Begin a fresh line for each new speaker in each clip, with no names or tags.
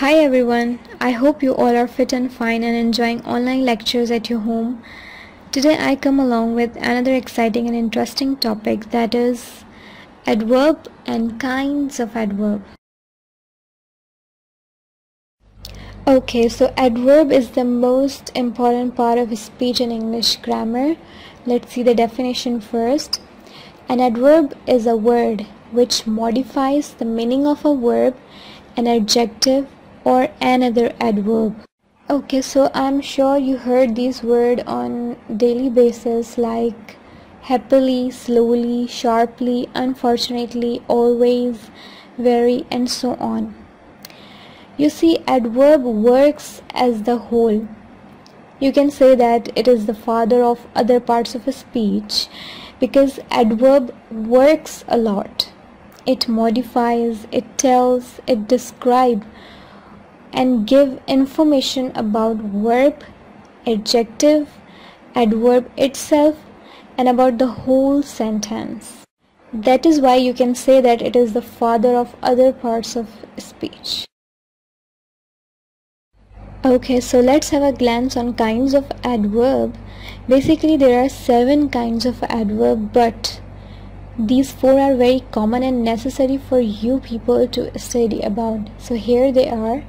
Hi everyone, I hope you all are fit and fine and enjoying online lectures at your home. Today I come along with another exciting and interesting topic that is adverb and kinds of adverb. Okay, so adverb is the most important part of speech and English grammar. Let's see the definition first. An adverb is a word which modifies the meaning of a verb, an adjective, or another adverb. Okay, so I'm sure you heard these word on daily basis like happily, slowly, sharply, unfortunately, always, very, and so on. You see, adverb works as the whole. You can say that it is the father of other parts of a speech because adverb works a lot. It modifies, it tells, it describes and give information about verb, adjective, adverb itself and about the whole sentence. That is why you can say that it is the father of other parts of speech. Okay, so let's have a glance on kinds of adverb. Basically, there are seven kinds of adverb, but these four are very common and necessary for you people to study about. So here they are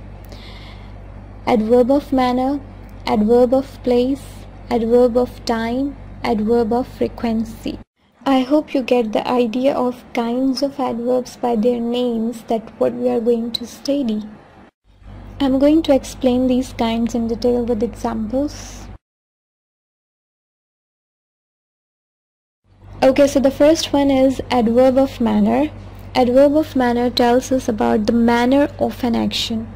adverb of manner, adverb of place, adverb of time, adverb of frequency. I hope you get the idea of kinds of adverbs by their names that what we are going to study. I'm going to explain these kinds in detail with examples. Okay, so the first one is adverb of manner. Adverb of manner tells us about the manner of an action.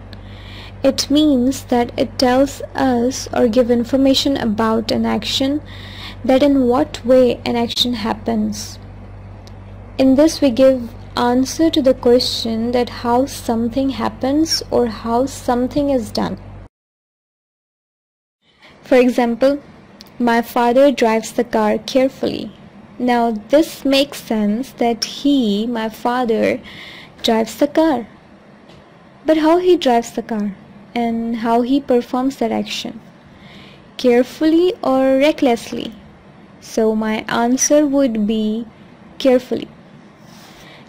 It means that it tells us or give information about an action that in what way an action happens. In this we give answer to the question that how something happens or how something is done. For example, my father drives the car carefully. Now this makes sense that he, my father, drives the car. But how he drives the car? And how he performs that action carefully or recklessly. So my answer would be carefully.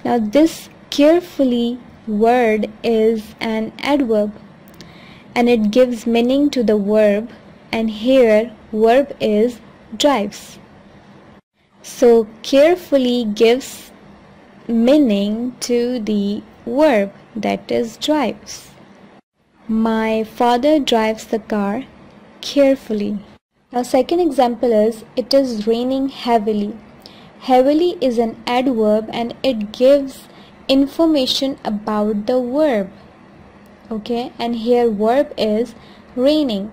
Now this carefully word is an adverb and it gives meaning to the verb and here verb is drives. So carefully gives meaning to the verb that is drives my father drives the car carefully. Now second example is it is raining heavily. Heavily is an adverb and it gives information about the verb. Okay and here verb is raining.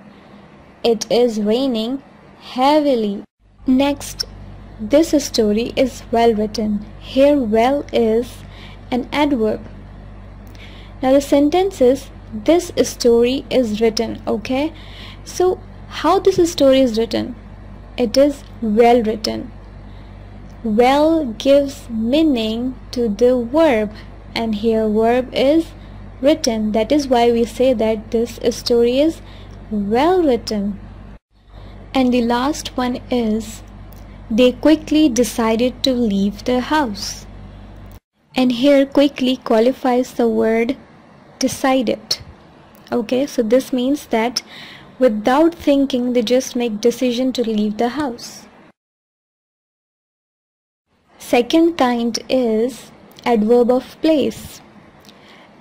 It is raining heavily. Next this story is well written. Here well is an adverb. Now the sentence is this story is written okay? So how this story is written? It is well written. Well gives meaning to the verb and here verb is written. That is why we say that this story is well written. And the last one is they quickly decided to leave the house. And here quickly qualifies the word decided okay so this means that without thinking they just make decision to leave the house. Second kind is adverb of place.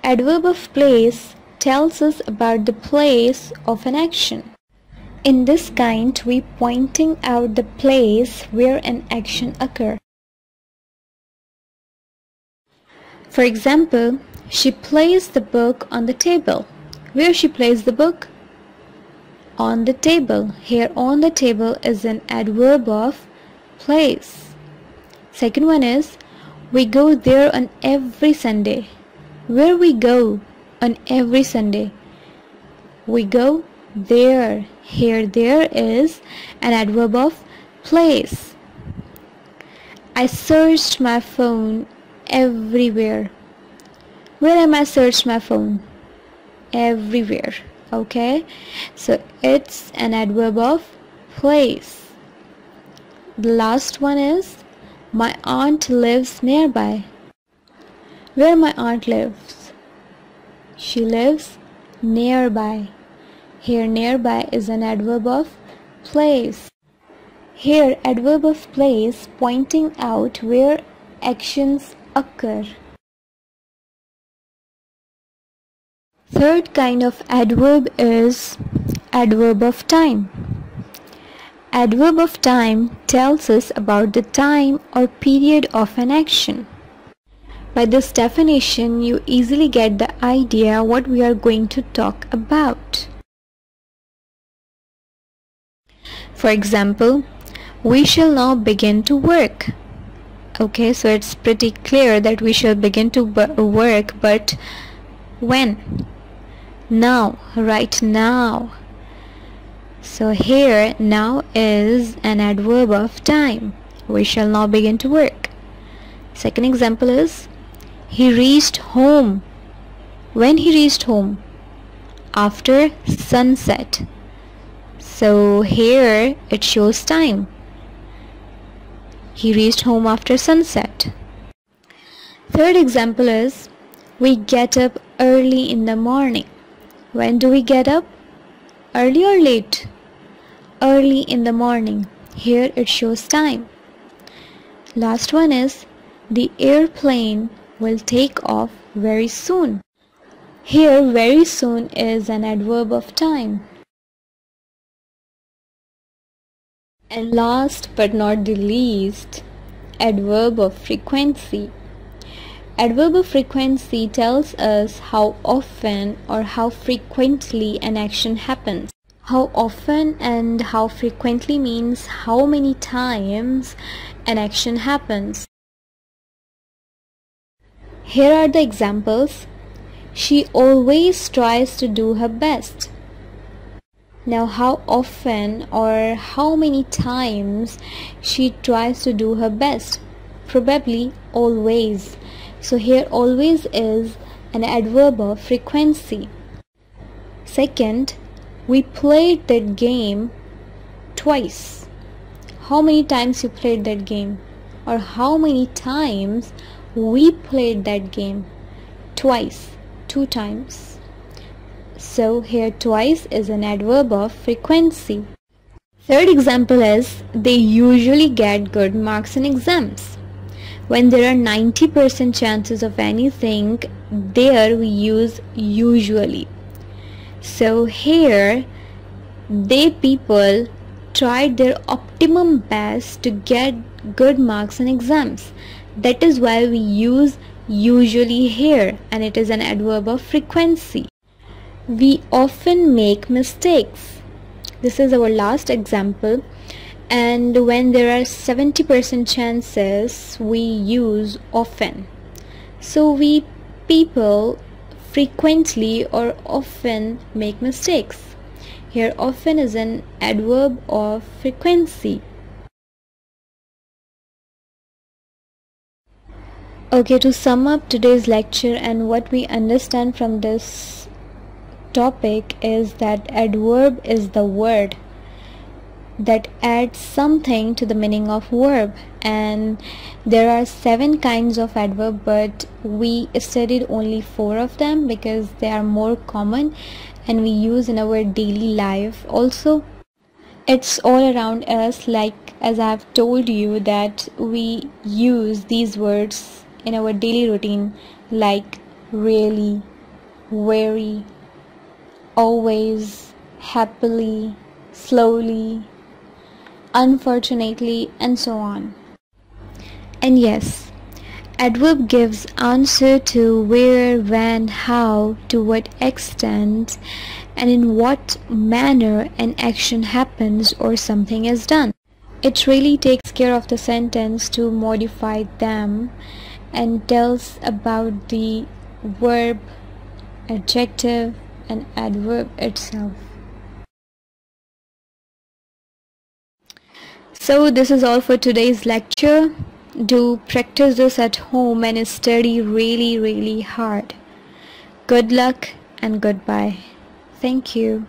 Adverb of place tells us about the place of an action. In this kind we pointing out the place where an action occur. For example she placed the book on the table where she placed the book? On the table. Here on the table is an adverb of place. Second one is we go there on every Sunday. Where we go on every Sunday? We go there. Here there is an adverb of place. I searched my phone everywhere. Where am I searched my phone? everywhere okay? So it's an adverb of place. The last one is my aunt lives nearby. Where my aunt lives? She lives nearby. Here nearby is an adverb of place. Here adverb of place pointing out where actions occur Third kind of adverb is adverb of time. Adverb of time tells us about the time or period of an action. By this definition, you easily get the idea what we are going to talk about. For example, we shall now begin to work. Okay, so it's pretty clear that we shall begin to work, but when? Now right now. So here now is an adverb of time. We shall now begin to work. Second example is he reached home. When he reached home? After sunset. So here it shows time. He reached home after sunset. Third example is we get up early in the morning when do we get up? Early or late? Early in the morning. Here it shows time. Last one is the airplane will take off very soon. Here very soon is an adverb of time. And last but not the least, adverb of frequency. Adverb of frequency tells us how often or how frequently an action happens. How often and how frequently means how many times an action happens. Here are the examples. She always tries to do her best. Now how often or how many times she tries to do her best? Probably always. So here always is an adverb of frequency. Second, we played that game twice. How many times you played that game? Or how many times we played that game? Twice. Two times. So here twice is an adverb of frequency. Third example is they usually get good marks in exams when there are 90% chances of anything there we use usually. So here they people tried their optimum best to get good marks in exams. That is why we use usually here and it is an adverb of frequency. We often make mistakes. This is our last example and when there are 70% chances we use often. So we people frequently or often make mistakes. Here often is an adverb of frequency. Okay to sum up today's lecture and what we understand from this topic is that adverb is the word that adds something to the meaning of verb. And there are seven kinds of adverb but we studied only four of them because they are more common and we use in our daily life also. It's all around us like as I've told you that we use these words in our daily routine like really very always happily slowly unfortunately, and so on. And yes, adverb gives answer to where, when, how, to what extent, and in what manner an action happens or something is done. It really takes care of the sentence to modify them and tells about the verb, adjective, and adverb itself. So this is all for today's lecture. Do practice this at home and study really really hard. Good luck and goodbye. Thank you.